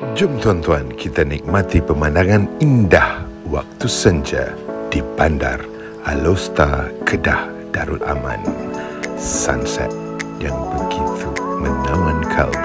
Jom tuan-tuan kita nikmati pemandangan indah waktu senja di bandar Alosta Kedah Darul Aman. Sunset yang begitu menawan kalbu.